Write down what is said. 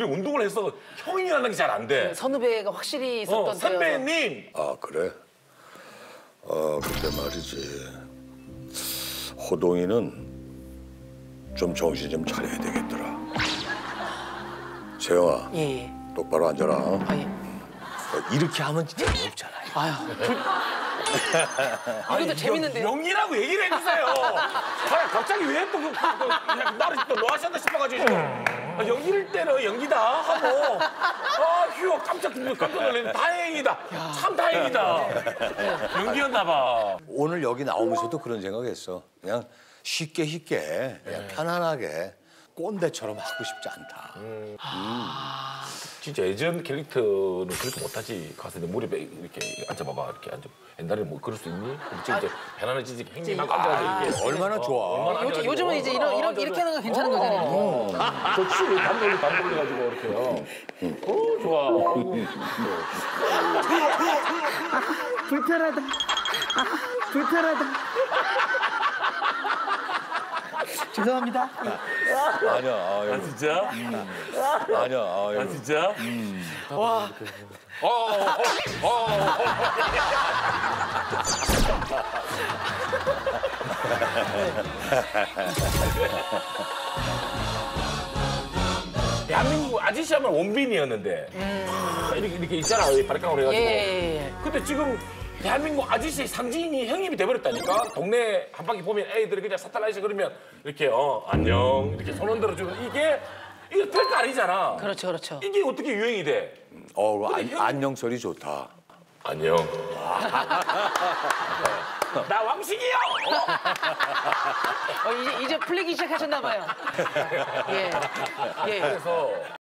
그리고 운동을 해서 형이라는 게 잘 안 돼. 선후배가 확실히 있었던 어, 선배님 아 그래? 어 근데 말이지 호동이는 좀 정신 좀 차려야 되겠더라. 재영아. 예, 예. 똑바로 앉아라. 아, 예. 어, 이렇게 하면 진짜 어렵잖아요. 아유. 이것도 재밌는데요. 연기라고 얘기를 해주세요. 아, 갑자기 왜또 그, 그, 그, 나를 또뭐 하셨나 싶어가지고 지금. 아, 연기를 때는 연기다 하고. 아휴 깜짝 깜짝 놀랐네. 다행이다. 참 다행이다. 연기였나 봐. 오늘 여기 나오면서도 그런 생각했어. 그냥 쉽게 쉽게 그냥 편안하게 꼰대처럼 하고 싶지 않다. 진짜 예전 캐릭터는 그렇게 못하지. 가서 내 무릎에 이렇게 앉아봐봐. 이렇게 앉아. 옛날에 뭐 그럴 수 있니? 지금 이제 편안해지지 행님하고 앉아가지고 이게 얼마나 좋아. 요즘, 요즘은 이제 이런, 이런, 이렇게 하는 건 괜찮은 거잖아요. 좋지. 담 돌리 담 돌려가지고 이렇게요 어 좋아. 불편하다. 아, 불편하다. 죄송합니다. 아니야, 아유, 아 진짜? 아니야, 아유. 아 진짜? 와, 어, 어, 어, 어. 대한민국 아저씨 하면 원빈이었는데 아, 이렇게 이렇게 있잖아 바리깡으로 해가지고 예, 예, 예. 근데 지금 대한민국 아저씨 상징이 형님이 돼버렸다니까 동네 한 바퀴 보면 애들이 그냥 사탈라이시 그러면 이렇게 어 안녕 이렇게 손 흔들어 주는 이게 이게 별거 아니잖아 그렇죠, 그렇죠. 이게 어떻게 유행이 돼? 어, 안, 안녕 소리 좋다. 안녕. 나 왕식이요. 어, 이제, 이제 풀리기 시작하셨나 봐요. 예. 예. 그래서